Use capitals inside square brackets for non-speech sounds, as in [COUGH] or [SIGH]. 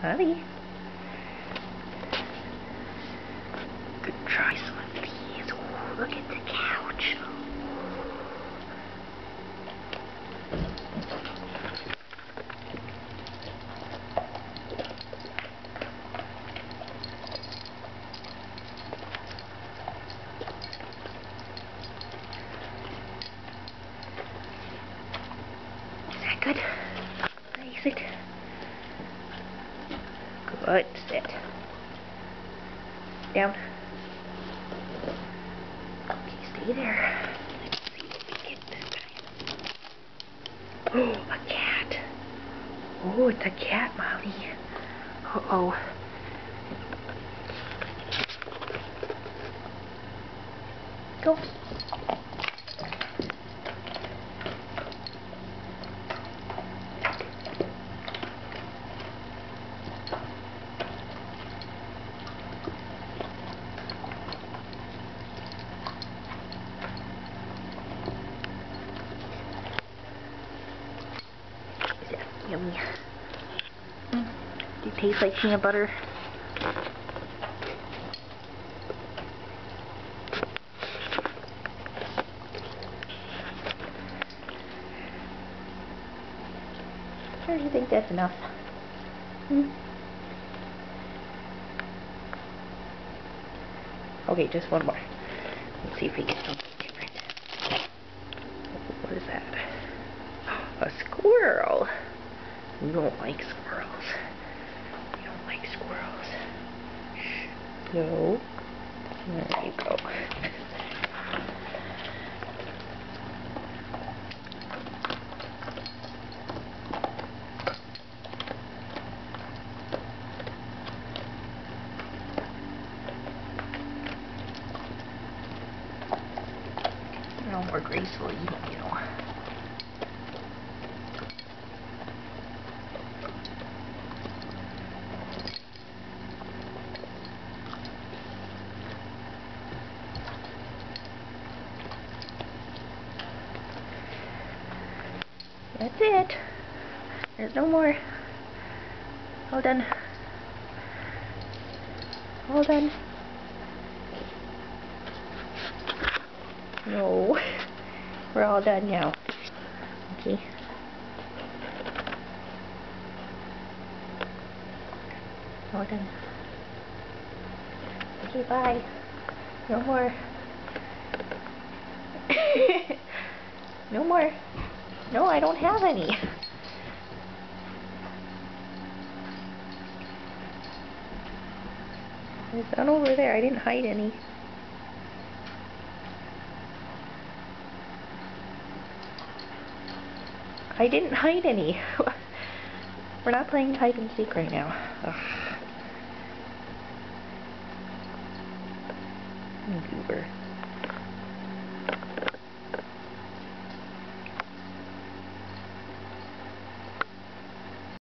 Honey. Could try some of these. Ooh, look at the couch. Is that good? Is it? Good. Sit. Down. Okay, stay there. Let's see what we get this. Oh, a cat. Oh, it's a cat, Molly. Uh-oh. Go. Yummy. Mm. Do you taste like peanut butter? Do you think that's enough? Hmm? Okay, just one more. Let's see if we get something different. What is that? A squirrel. We don't like squirrels. You don't like squirrels. No. There you go. More graceful eating, you know. That's it. There's no more. All done. All done. No. [LAUGHS] We're all done now. Okay. All done. Okay, bye. No more. [LAUGHS] no more. No, I don't have any. There's none over there. I didn't hide any. I didn't hide any. [LAUGHS] We're not playing hide and seek right now. Ugh. Goober.